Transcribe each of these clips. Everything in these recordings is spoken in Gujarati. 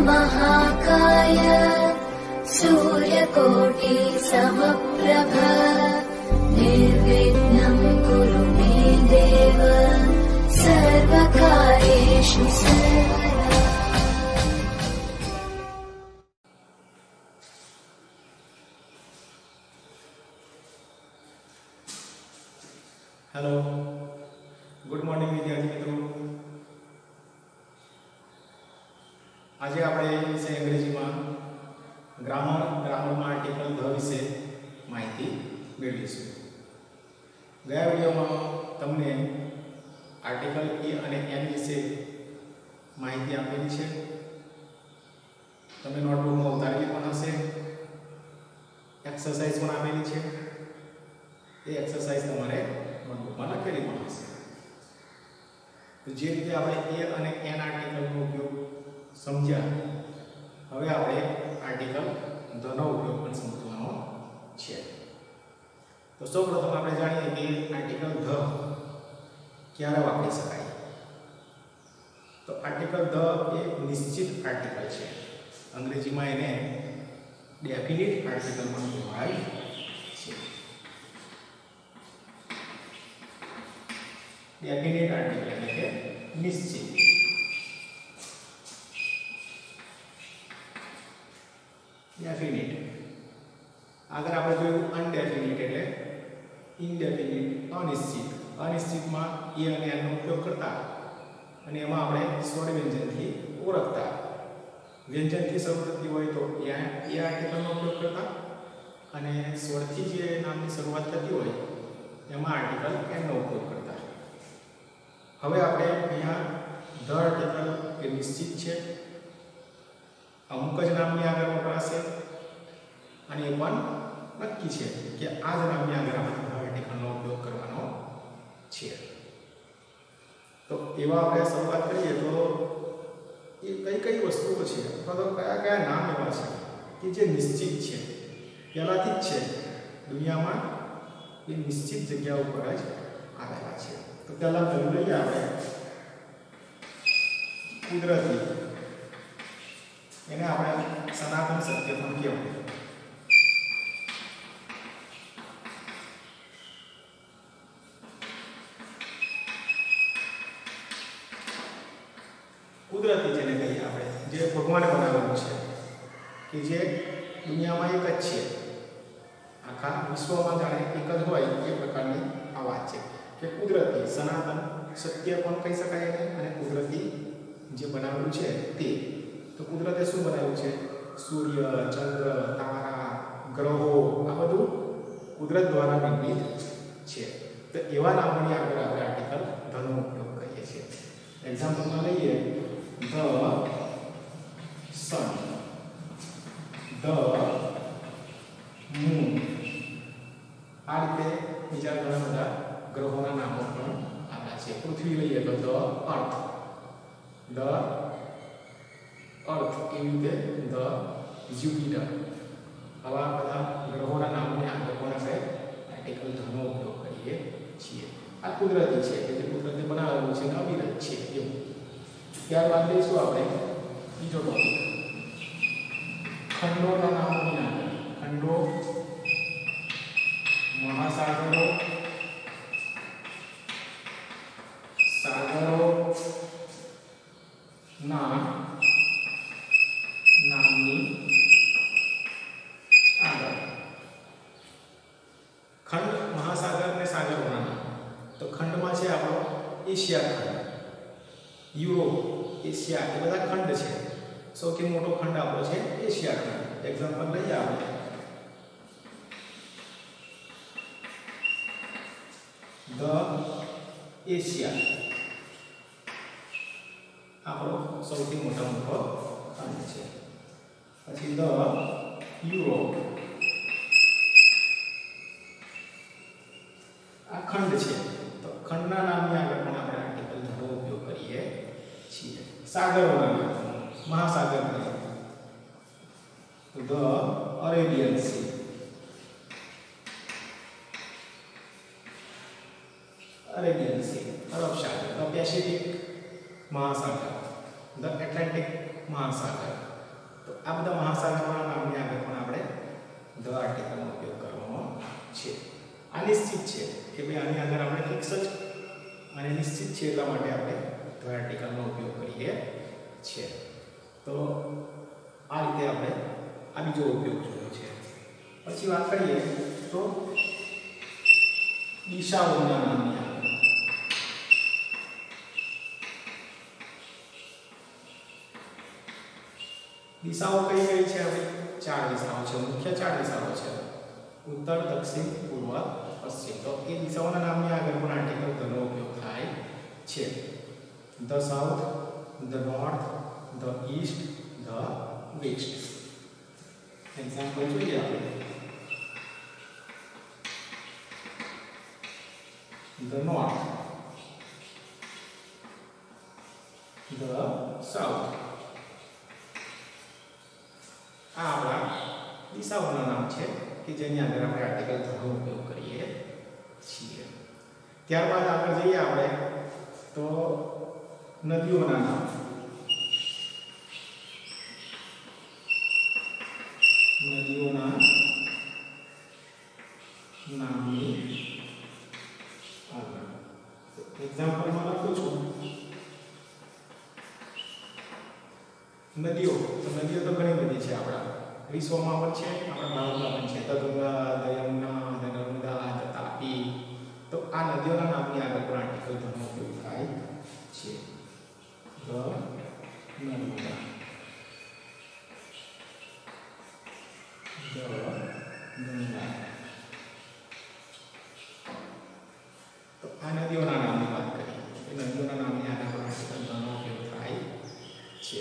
महाकाय सूर्यकोटि समप्रभ निर्विघ्नं कुरु मे देव सर्वकार्येषु અંગ્રેજીમાં ગ્રામર, ગ્રામરમાં આર્ટિકલ ધ વિશે માહિતી મેળવીશું ગયા વિડીયોમાં તમને આર્ટિકલ એ અને એન વિશે માહિતી આપેલી છે. તમે નોટબુકમાં ઉતારેલી પણ હશે. એક્સરસાઇઝ પણ આપેલી છે. એ એક્સરસાઇઝ તમારે નોટબુકમાં લખેલી પણ હશે. તો જે રીતે આપણે એ અને એન આર્ટિકલનો ઉપયોગ સમજ્યા હવે આપણે આર્ટિકલ ધનો ઉપયોગ પણ સમજવાનો છે. તો સૌપ્રથમ આપણે જાણીએ કે આર્ટિકલ ધ ક્યારે વાપરી શકાય? તો આર્ટિકલ ધ એ નિશ્ચિત આર્ટિકલ છે. અંગ્રેજીમાં એને ડેફિનિટ આર્ટિકલ પણ કહેવાય છે. ડેફિનેટ આર્ટિકલ એટલે કે નિશ્ચિત ડેફિનેટ આગળ આપણે જોયું અનડેફિનેટ એટલે ઇનડેફિનેટ અનિશ્ચિત અનિશ્ચિતમાં એ અને એનો ઉપયોગ કરતા અને એમાં આપણે સ્વર વ્યંજનથી ઓળખતા. વ્યંજનથી શરૂ થતી હોય તો એ એ આર્ટિકલનો ઉપયોગ કરતા? અને સ્વરથી જે નામની શરૂઆત થતી હોય, એમાં આર્ટિકલ એનો ઉપયોગ કરતા. હવે આપણે અહીંયા ધ આર્ટિકલ એ નિશ્ચિત છે. અમુક જ નામની આગળ વપરાશે અને એ પણ નક્કી છે કે આ જ નામની આગળ આપણે ધ આર્ટિકલનો ઉપયોગ કરવાનો છે. તો એવા આપણે શરૂઆત કરીએ તો એ કઈ કઈ વસ્તુઓ છે અથવા તો કયા કયા નામ એવા છે કે જે નિશ્ચિત છે. પહેલાંથી જ છે. દુનિયામાં એ નિશ્ચિત જગ્યા ઉપર જ આવેલા છે. તો પહેલાં પહેલું લઈએ આપણે. કુદરતી. એને આપણે સનાતન સત્ય પણ કહેવાય. કુદરતી જેને કહીએ આપણે, જે ભગવાને બનાવેલું છે, કે જે દુનિયામાં એક જ છે. આખા વિશ્વમાં જાણે એક જ હોય એ પ્રકારની આ વાત છે, કે કુદરતી, સનાતન, સત્ય પણ કહી શકાય એને, અને કુદરતી જે બનાવેલું છે તે. તો કુદરતે શું બનાવ્યું છે? સૂર્ય, ચંદ્ર, તારા, ગ્રહો, આ બધું કુદરત દ્વારા નિર્મિત છે. તો એવા નામોની આગળ આપણે આર્ટિકલ ધનનો ઉપયોગ કરીએ છીએ. એક્ઝામ્પલમાં લઈએ ધ sun, the મૂન આ રીતે બીજા ઘણા બધા ગ્રહોના નામો પણ આપ્યા છે. પૃથ્વી લઈએ તો ધ અર્થ. ધ અર્થ એવી રીતે ધ જ્યુપિટર આવા બધા ગ્રહોના નામોને આગળ પણ આપણે આર્ટિકલ ધનો ઉપયોગ કરીએ છીએ આ કુદરતી છે કે જે કુદરતે બનાવેલું છે ને અવિરત છે એવું ત્યારબાદ લઈશું આપણે બીજો ટોપિક ખંડોના નામોની આગળ ખંડો મહાસાગરો સાગરો ના નામની આગળ ખંડ મહાસાગર અને સાગરોના નામ તો ખંડમાં છે આપણો એશિયા ખંડ યુરોપ એશિયા એ બધા ખંડ છે સૌથી મોટો ખંડ આપણો છે એશિયા ખંડ એક્ઝામ્પલ લઈએ આપણે ધ એશિયા. આપણો સૌથી મોટા મોટો ખંડ છે. પછી ધ યુરોપ. આ ખંડ છે. તો ખંડના નામની આગળ પણ આપણે આર્ટિકલ ધનો ઉપયોગ કરીએ છીએ. સાગરોના મહાસાગર તો the Arabian sea. Arabian Sea, Arab સાગર the Pacific Mahasagar, the Atlantic Mahasagar. તો આ બધા મહાસાગરના નામની આગળ પણ આપણે ધ આર્ટિકલનો ઉપયોગ કરવાનો છે. આ નિશ્ચિત છે કે ભાઈ આની આગળ આપણે ફિક્સ જ અને નિશ્ચિત છે એટલા માટે આપણે ધ આર્ટિકલનો ઉપયોગ કરીએ છીએ. તો આ રીતે આપણે આ બીજો ઉપયોગ જોયો છે. પછી વાત કરીએ તો દિશાઓના નામની આગળ દિશાઓ કઈ કઈ છે હવે? ચાર દિશાઓ છે. મુખ્ય ચાર દિશાઓ છે. ઉત્તર, દક્ષિણ, પૂર્વ, પશ્ચિમ. તો એ દિશાઓના નામની આગળ પણ આર્ટિકલ ધનો ઉપયોગ થાય છે. The south, the north, the east, the west. Example જોઈએ આપણે. The north, the south. આ આપણા દિશાઓના નામ છે કે જેની અંદર આપણે આર્ટિકલ થોડો ઉપયોગ કરીએ છીએ. ત્યારબાદ આગળ જઈએ આપણે તો નદીઓના નામ નદીઓના નામની આગળ એક્ઝામ્પલમાં લખું છું નદીઓ તો નદીઓ તો ઘણી બધી છે આપણા વિશ્વમાં પણ છે આપણા ભારતમાં પણ છે તો ગંગા દ યમુના નર્મદા તાપી તો આ નદીઓના નામની આગળ પણ આર્ટિકલ ધનો ઉપયોગ થાય છે દ નર્મદા તો આ નદીઓના નામની વાત કરીએ એ નદીઓના નામની આગળ પણ આર્ટિકલ ધનો ઉપયોગ થાય છે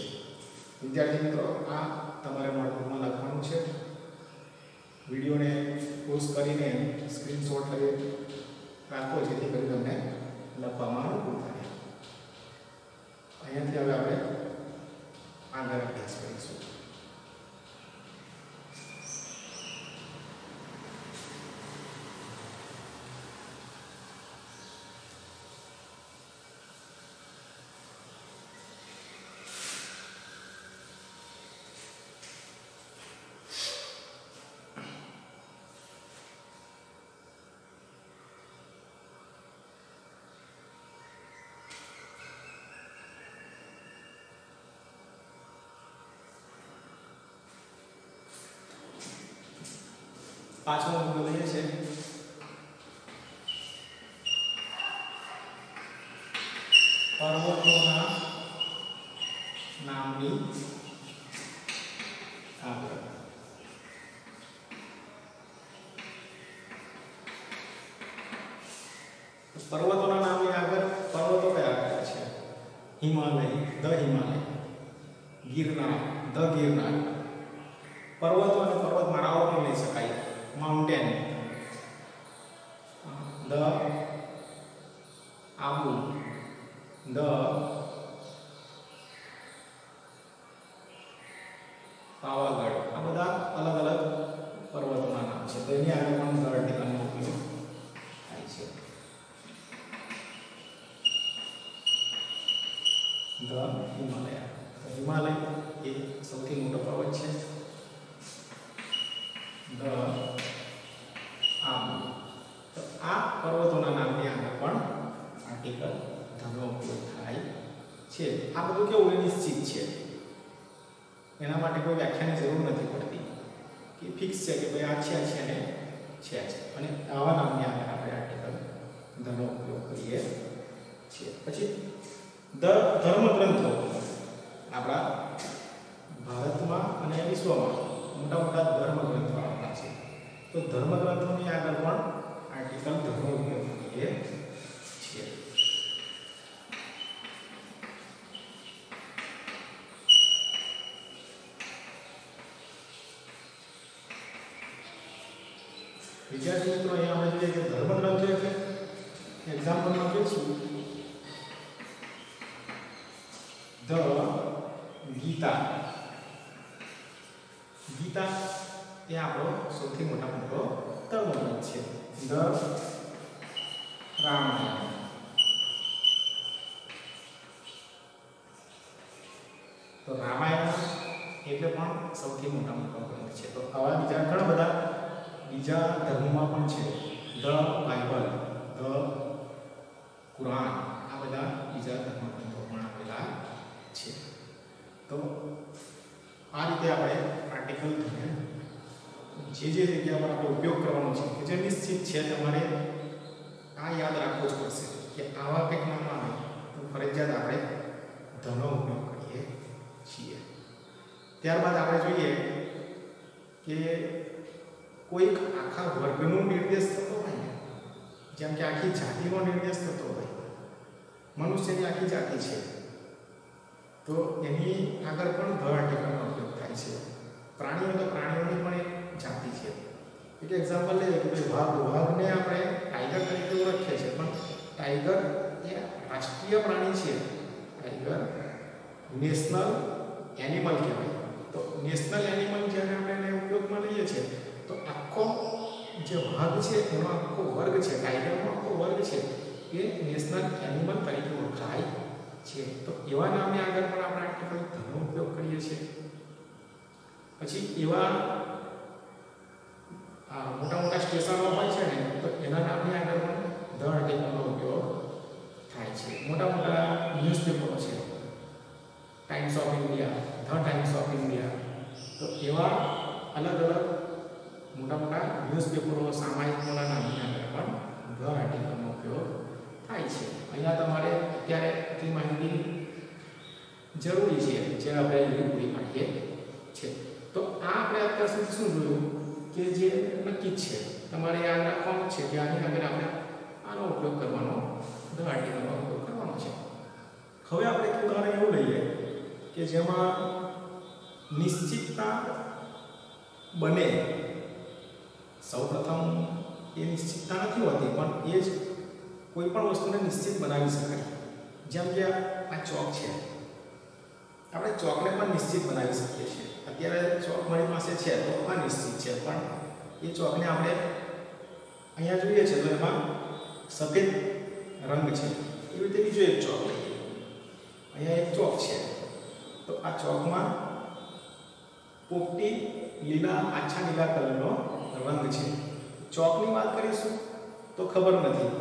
વિદ્યાર્થી મિત્રો આ તમારે નોટબુકમાં લખવાનું છે વિડીયોને પોઝ કરીને સ્ક્રીનશોટ કરી રાખો જેથી કરી તમને લખવામાં અનુકૂળ થાય. અહીંયાથી હવે આપણે આગળ અભ્યાસ કરીશું. પાછળનો મુદ્દો લઈએ છે પર્વતોના નામની આગળ. પર્વતોના નામની આગળ પર્વતો કયા કયા છે? Himalaya, the Himalaya, Girnar, the Girnar. પર્વતો અને પર્વતમાળાઓ પણ લઈ શકાય. Mountain the abu the Pavagadh આ બધા અલગ અલગ પર્વતોના નામ છે. તો એની આગળ પણ સરળ ટીકાનો ઉપયોગ થાય છે. ધ હિમાલય હિમાલય એ સૌથી મોટો પર્વત છે. ધ તો આ પર્વતોના નામની આગળ પણ આર્ટિકલ ધનો ઉપયોગ થાય છે. આ બધું કેવું નિશ્ચિત છે? એના માટે કોઈ વ્યાખ્યાની જરૂર નથી પડતી કે ફિક્સ છે કે ભાઈ આ છે છે ને છે અને આવા નામની આગળ આપણે આર્ટિકલ ધનો ઉપયોગ કરીએ છીએ. પછી ધર્મગ્રંથો આપણા ભારતમાં અને વિશ્વમાં મોટા મોટા ધર્મગ્રંથો તો ધર્મગ્રંથોની આગળ પણ આર્ટિકલ ધર્મ ઉપયોગ કરીએ છીએ. વિદ્યાર્થી મિત્રો અહીંયા આપણે જોઈએ કે ધર્મગ્રંથો એટલે એક્ઝામ્પલમાં છું ધ ગીતા. ગીતા એ આપણો સૌથી મોટા મોટો ધર્મગ્રંથ છે ધ રામાયણ તો રામાયણ એટલે પણ સૌથી મોટા મોટો ગ્રંથ છે. તો આવા બીજા ઘણા બધા બીજા ધર્મોમાં પણ છે. ધ બાઇબલ ધ કુરાન આ બધા બીજા ધર્મ ગ્રંથો પણ આપેલા છે. તો આ રીતે આપણે આર્ટિકલ થઈને જે જે જગ્યા પર આપણે ઉપયોગ કરવાનો છે કે જે નિશ્ચિત છે તમારે આ યાદ રાખવું જ પડશે કે આવા કંઈક નામ આવે તો ફરજિયાત આપણે ધનો ઉપયોગ કરીએ છીએ. ત્યારબાદ આપણે જોઈએ કે કોઈક આખા વર્ગનો નિર્દેશ થતો હોય ને, જેમ કે આખી જાતિનો નિર્દેશ થતો હોય, મનુષ્યની આખી જાતિ છે, તો એની આગળ પણ ધ આર્ટિકલનો ઉપયોગ થાય છે. પ્રાણીઓ તો પ્રાણીઓની પણ એક જાતિ છે. એટલે એક્ઝામ્પલ લઈએ કે ભાઈ વાઘ, વાઘને આપણે ટાઈગર તરીકે ઓળખીએ છીએ, પણ ટાઈગર એ રાષ્ટ્રીય પ્રાણી છે. ટાઈગર નેશનલ એનિમલ કહેવાય. તો નેશનલ એનિમલ જ્યારે આપણે એને ઉપયોગમાં લઈએ છીએ, તો આખો જે વાઘ છે, એનો આખો વર્ગ છે ટાઈગરનો આખો વર્ગ છે, એ નેશનલ એનિમલ તરીકે ઓળખાય છે. તો એવા નામે આગળ પણ આપણે આર્ટિકલ ધનો ઉપયોગ કરીએ છીએ. પછી એવા મોટા મોટા સ્ટેશનો હોય છે ને, તો એના નામની આગળ પણ ધ આર્ટિકલનો ઉપયોગ થાય છે. મોટા મોટા ન્યૂઝપેપરો છે. Times of India the Times of India તો એવા અલગ અલગ મોટા મોટા ન્યૂઝપેપરો સામાયિકોના નામની આગળ પણ ધ આર્ટિકલનો ઉપયોગ થાય છે. અહીંયા તમારે અત્યારે આટલી માહિતી જરૂરી છે, જે આપણે પૂરી પાડીએ છે તો આ આપણે અત્યાર સુધી શું જોયું? કે જે નક્કી છે, તમારે યાદ રાખવાનું છે કે આની આગળ આપણે આનો ઉપયોગ કરવાનો ધ આર્ટિકલનો ઉપયોગ કરવાનો છે. હવે આપણે એક ઉદાહરણ એવું લઈએ કે જેમાં નિશ્ચિતતા બને. સૌપ્રથમ એ નિશ્ચિતતા નથી હોતી, પણ એ જ કોઈ પણ વસ્તુને નિશ્ચિત બનાવી શકાય જેમ કે આ ચોક છે. આપણે ચોકને પણ નિશ્ચિત બનાવી શકીએ છીએ. અત્યારે ચોક મારી પાસે છે, તો અનિશ્ચિત છે. પણ એ ચોકને આપણે અહીંયા જોઈએ છે, તો એમાં સફેદ રંગ છે. એવી રીતે બીજો એક ચોક લઈએ. અહીંયા એક ચોક છે. તો આ ચોકમાં પોપટી લીલા, આછા લીલા કલરનો રંગ છે. ચોકની વાત કરીશું તો ખબર નથી.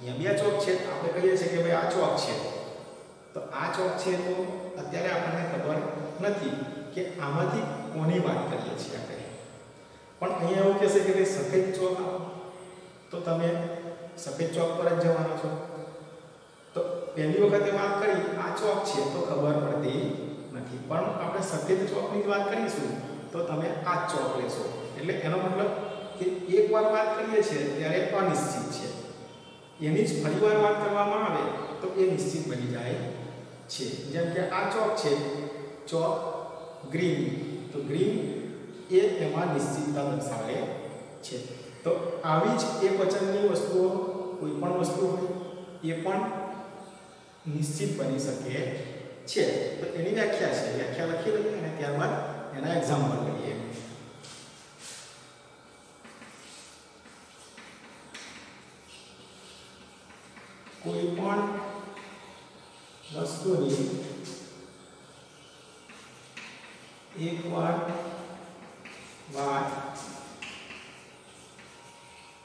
અહીંયા બે ચોક છે. આપણે કહીએ છીએ કે ભાઈ આ ચોક છે. તો આ ચોક છે તો અત્યારે આપણને ખબર નથી કે આમાંથી કોની વાત કરીએ છીએ આપણે પણ અહીંયા એવું કહેશે કે ભાઈ સફેદ ચોક તો તમે સફેદ ચોક પર જ જવાના છો. તો પહેલી વખતે વાત કરી, આ ચોક છે તો ખબર પડતી નથી. પણ આપણે સફેદ ચોકની જ વાત કરીશું તો તમે આ ચોક લેશો. એટલે એનો મતલબ કે એકવાર વાત કરીએ છીએ ત્યારે અનિશ્ચિત છે. એની જ ફરીવાર વાત કરવામાં આવે તો એ નિશ્ચિત બની જાય છે. જેમ કે આ ચોક છે, ચોક ગ્રીન. તો ગ્રીન એ એમાં નિશ્ચિતતા દર્શાવે છે. તો આવી જ એક વચનની વસ્તુઓ, કોઈ પણ વસ્તુ હોય, એ પણ નિશ્ચિત બની શકે છે. તો એની વ્યાખ્યા છે. વ્યાખ્યા લખી લઈએ અને ત્યારબાદ એના એક્ઝામ્પલ લઈએ કોઈ પણ વસ્તુની એકવાર વાત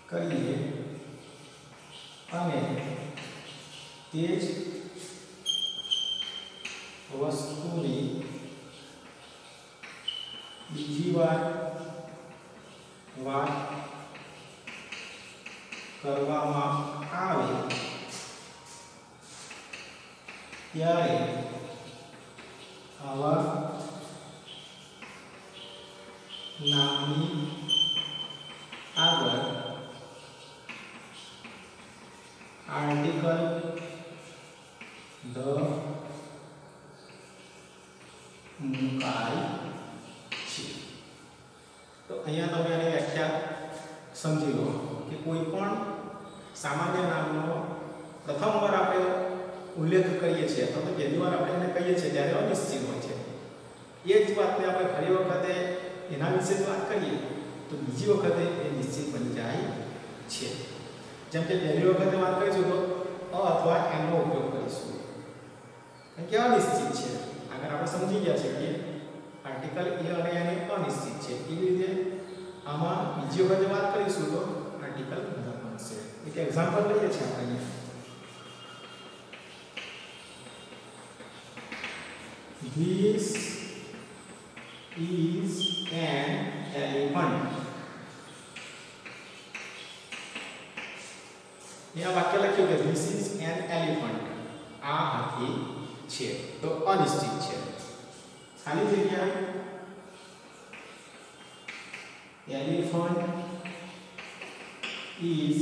કરીએ અને તે જ વસ્તુની બીજી વાર વાત કરવામાં આવે ત્યારે આવા નામની આગળ આર્ટિકલ ધ મુકાય છે તો અહીંયા તમે આની વ્યાખ્યા સમજી લો કે કોઈ પણ સામાન્ય નામનો પ્રથમ વાર આપણે ઉલ્લેખ કરીએ છીએ તો પહેલી વાર આપણે એને કહીએ છીએ ત્યારે અનિશ્ચિત હોય છે એ જ વાતને આપણે ફરી વખતે એના વિશે જ વાત કરીએ તો બીજી વખતે એ નિશ્ચિત બની જાય છે જેમ કે પહેલી વખતે વાત કરીશું તો અ અથવા એમનો ઉપયોગ કરીશું કારણ કે અનિશ્ચિત છે આગળ આપણે સમજી ગયા છે કે આર્ટિકલ એ અને એને અનિશ્ચિત છે એવી રીતે આમાં બીજી વખતે વાત કરીશું તો આર્ટિકલ ધ બનશે એક એક્ઝામ્પલ લઈએ છીએ આપણે અહીંયા This is an elephant. અહીંયા વાક્ય લખ્યું કે this is an elephant. આ હાથી છે તો અનિશ્ચિત છે ખાલી જગ્યા elephant is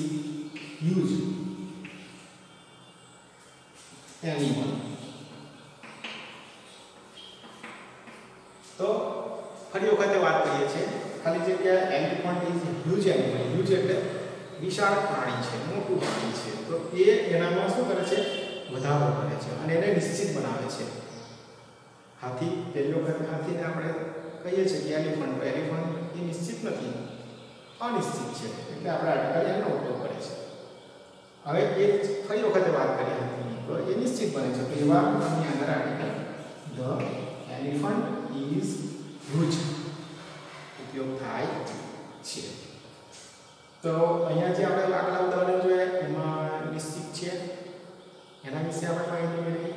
huge animal animal huge એટલે વિશાળ પ્રાણી છે, મોટું પ્રાણી છે. તો એ એનામાં શું કરે છે? વધારો કરે છે અને એને નિશ્ચિત બનાવે છે. હાથી, પહેલી વખત હાથીને આપણે કહીએ છીએ કે એલિફન્ટ એલિફન્ટ એ નિશ્ચિત નથી. અનિશ્ચિત છે. એટલે આપણે અટકાવી એનો ઉપયોગ કરે છે. હવે એ ફરી વખતે વાત કરી હતી તો એ નિશ્ચિત બને છે. તો એવા આની અંદર article the elephant is huge. ઉપયોગ થાય છે. તો અહીંયા જે આપણે આગલા ઉદાહરણ જોયા એમાં નિશ્ચિત છે. એના વિશે આપણે માહિતી મેળવી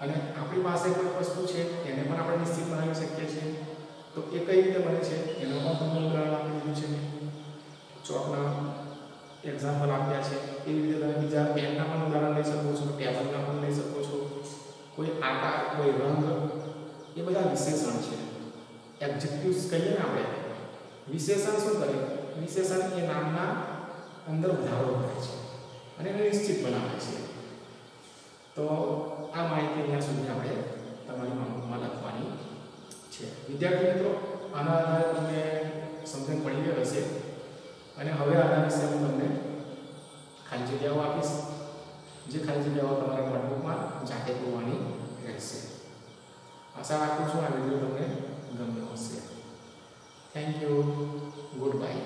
અને આપણી પાસે કોઈ વસ્તુ છે, એને પણ આપણે નિશ્ચિત બનાવી શકીએ છીએ. તો એ કઈ રીતે બને છે, એનો પણ તમને ઉદાહરણ આપી દીધું છે. ચોકના એક્ઝામ્પલ આપ્યા છે. એવી રીતે તમે બીજા પેનના પણ ઉદાહરણ લઈ શકો છો, ટેબલના પણ લઈ શકો છો. કોઈ આકાર, કોઈ રંગ, એ બધા વિશેષણ છે. એબ્જેક્ટિવ્સ કહીએ ને આપણે. વિશેષણ શું કરે? વિશેષણ એ નામના અંદર વધારો કરે છે અને એને નિશ્ચિત બનાવે છે. તો આ માહિતી અહીંયા સુધી આપણે તમારી નોટબુકમાં લખવાની છે. વિદ્યાર્થી મિત્રો, આના આધારે તમને સમજણ પડી ગયો હશે અને હવે આના વિશે હું તમને ખાલી જગ્યાઓ આપીશ, જે ખાલી જગ્યાઓ તમારા નોટબુકમાં જાતે જોવાની રહેશે. આશા રાખું છું આ વીડિયો તમને ગમ્યો હશે. Thank you good bye